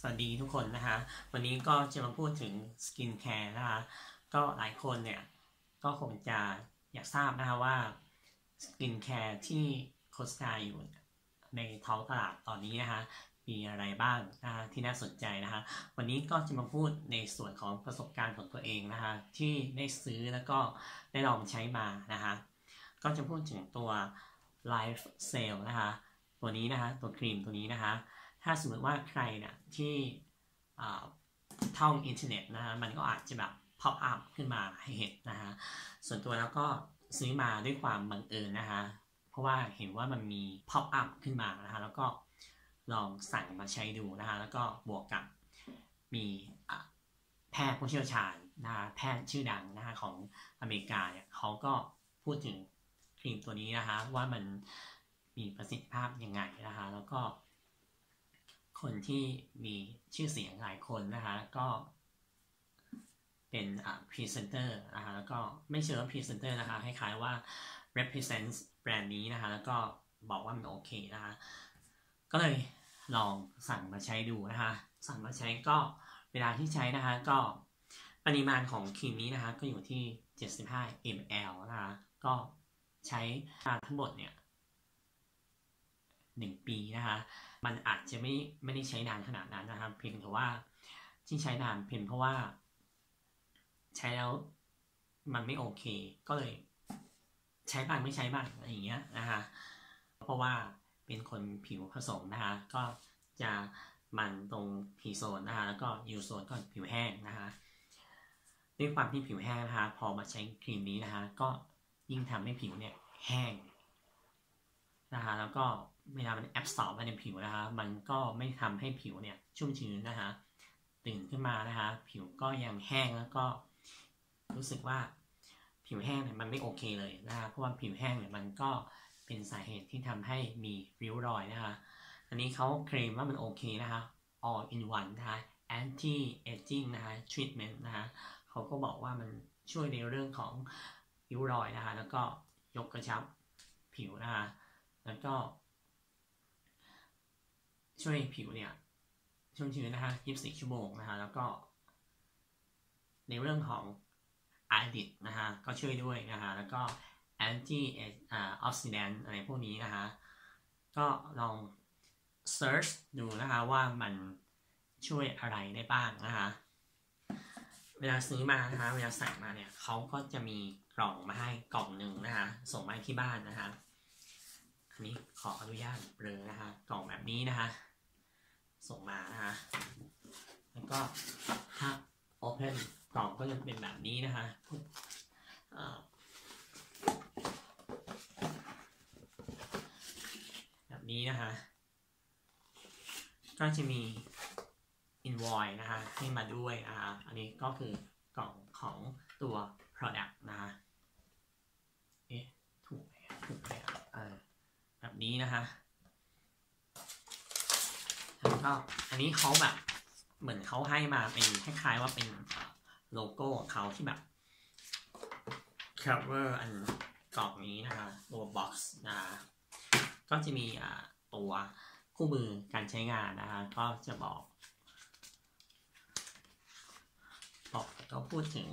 สวัสดีทุกคนนะคะ วันนี้ก็จะมาพูดถึง skincare นะคะ ก็หลายคนเนี่ย ก็คงจะอยากทราบนะคะว่า skincare ที่โฆษณาอยู่ในท้องตลาดตอนนี้นะคะมีอะไรบ้างนะคะที่น่าสนใจนะคะ วันนี้ก็จะมาพูดในส่วนของประสบการณ์ของตัวเองนะคะที่ได้ซื้อแล้วก็ได้ลองใช้มานะคะก็จะพูดถึงตัว Life Sale นะคะ ตัวนี้นะคะตัวครีมตัวนี้นะคะ ถ้าสมมติว่าใครเนี่ยที่ท่องอินเทอร์เน็ตนะฮะมันก็อาจจะแบบ pop up ขึ้นมาให้เห็นนะฮะส่วนตัวแล้วก็ซื้อมาด้วยความบังเอิญนะคะเพราะว่าเห็นว่ามันมี pop up ขึ้นมานะคะแล้วก็ลองสั่งมาใช้ดูนะคะแล้วก็บวกกับมีแพทย์ผู้เชี่ยวชาญนะคะแพทย์ชื่อดังนะคะของอเมริกาเนี่ยเขาก็พูดถึงครีมตัวนี้นะคะว่ามันมีประสิทธิภาพยังไงนะคะแล้วก็ คนที่มีชื่อเสียงหลายคนนะคะก็เป็นพรีเซนเตอร์นะคะแล้วก็ไม่เชิงว่าพรีเซนเตอร์นะคะคล้ายๆว่า represent แบรนด์นี้นะคะแล้วก็บอกว่ามันโอเคนะคะก็เลยลองสั่งมาใช้ดูนะคะสั่งมาใช้ก็เวลาที่ใช้นะคะก็ปริมาณของครีมนี้นะคะก็อยู่ที่ 75 ml นะคะก็ใช้ทั้งหมดเนี่ย หนึ่งปีนะคะ มันอาจจะไม่ไม่ได้ใช้นานขนาดนั้นนะครับ เพียงแต่ว่าที่ใช้นานเพียงเพราะว่า ใช้แล้วมันไม่โอเค ก็เลย ใช้บ้างไม่ใช้บ้างอะไรอย่างเงี้ยนะคะเพราะว่าเป็นคนผิวผสมนะคะ ก็จะมันตรงพีโซนนะคะแล้วก็ยูโซนก็ผิวแห้งนะคะด้วยความที่ผิวแห้งนะคะ พอมาใช้ครีมนี้นะคะ ก็ยิ่งทำให้ผิวเนี่ยแห้ง นะคะแล้วก็เวลามันแอบสอบไปในผิวนะคะมันก็ไม่ทำให้ผิวเนี่ยชุ่มชื้นนะคะตื่นขึ้นมานะคะผิวก็ยังแห้งแล้วก็ รู้สึกว่าผิวแห้งเนี่ยมันไม่โอเคเลยนะคะเพราะว่าผิวแห้งเนี่ยมันก็เป็นสาเหตุที่ทำให้มีริ้วรอยนะคะอันนี้เขาเคลมว่ามันโอเคนะคะ all in one นะคะ anti aging นะคะ treatment นะคะเขาก็บอกว่ามันช่วยในเรื่องของริ้วรอยนะคะแล้วก็ยกกระชับผิวนะคะ แล้วก็ช่วยผิวเนี่ยชุ่มชื้นนะคะ24ชั่วโมงนะคะแล้วก็ ในเรื่องของไอริดนะคะก็ช่วยด้วยนะคะแล้วก็ anti oxidant อะไรพวกนี้นะคะก็ลอง search ดูนะคะว่ามันช่วยอะไรได้บ้างนะคะเวลาซื้อมานะคะเวลาสั่งมาเนี่ยเขาก็จะมีกล่องมาให้กล่องหนึ่งนะคะส่งมาที่บ้านนะคะ ขออนุญาตเบลอนะคะกล่องแบบนี้นะคะ ส่งมานะคะแล้วก็ถ้า Open กล่องก็จะเป็นแบบนี้นะคะแบบนี้นะคะ ก็จะมี invoice นะคะให้มาด้วยนะคะ อันนี้ก็คือกล่องของตัว product นะคะ เอ๊ะ ถูกไหมถูกไหมเออ แบบนี้นะคะแล้วก็อันนี้เขาแบบ เหมือนเขาให้มาเป็นคล้ายๆว่าเป็นโลโก้ของเขาที่แบบ cover อันกล่องนี้นะคะตัว box นะะก็จะมีตัวคู่มือการใช้งานนะคะ ก็จะบอกบอกก็พูดถึง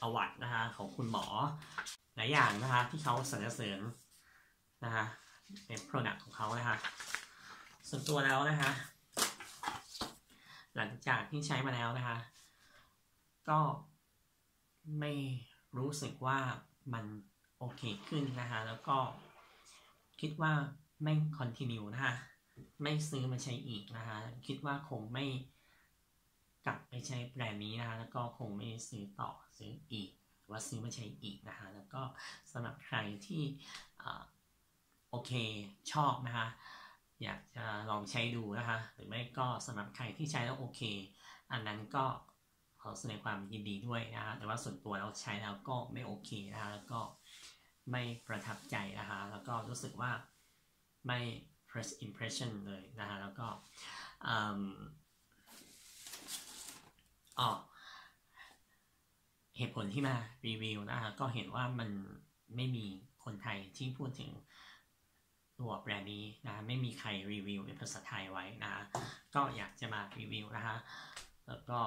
ประวัตินะคะของคุณหมอหลายอย่างนะคะ ที่เขาสรรเสริญนะคะ ใน product ของเขานะคะ ส่วนตัวแล้วนะคะ หลังจากที่ใช้มาแล้วนะคะ ก็ไม่รู้สึกว่ามันโอเคขึ้นนะคะ แล้วก็คิดว่าไม่คอนติเนียนะคะ ไม่ซื้อมาใช้อีกนะคะ คิดว่าคงไม่กลับไปใช้แบรนด์นี้นะคะ แล้วก็คงไม่ซื้อต่อซื้ออีก ว่าซื้อมาใช้อีกนะคะ แล้วก็สำหรับใครที่ โอเค ชอบนะคะ อยากจะลองใช้ดูนะคะ หรือไม่ก็สำหรับใครที่ใช้แล้วโอเค อันนั้นก็ขอแสดงความยินดีด้วยนะคะแต่ว่าส่วนตัวเราใช้แล้วก็ไม่โอเคนะคะแล้วก็ไม่ประทับใจนะคะแล้วก็รู้สึกว่าไม่ first impression เลยนะคะแล้วก็อ๋อเหตุผลที่มารีวิวนะคะก็เห็นว่ามันไม่มีคนไทยที่พูดถึง ตัวแบรนด์นี้นะไม่มีใครรีวิวเป็นภาษาไทยไว้นะก็อยากจะมารีวิวนะฮะแล้วก็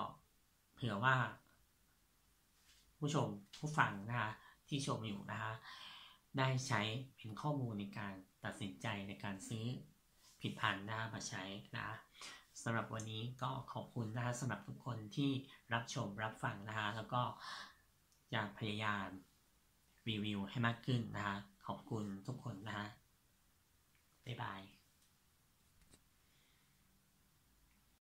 เผื่อว่า ผู้ชมผู้ฟังนะฮะที่ชมอยู่นะฮะได้ใช้เป็นข้อมูลในการตัดสินใจในการซื้อผิดพันธ์นะมาใช้นะสำหรับวันนี้ก็ขอบคุณนะฮะสำหรับทุกคนที่รับชมรับฟังนะฮะแล้วก็จะพยายามรีวิวให้มากขึ้นนะฮะขอบคุณทุกคนนะฮะ บ๊ายบาย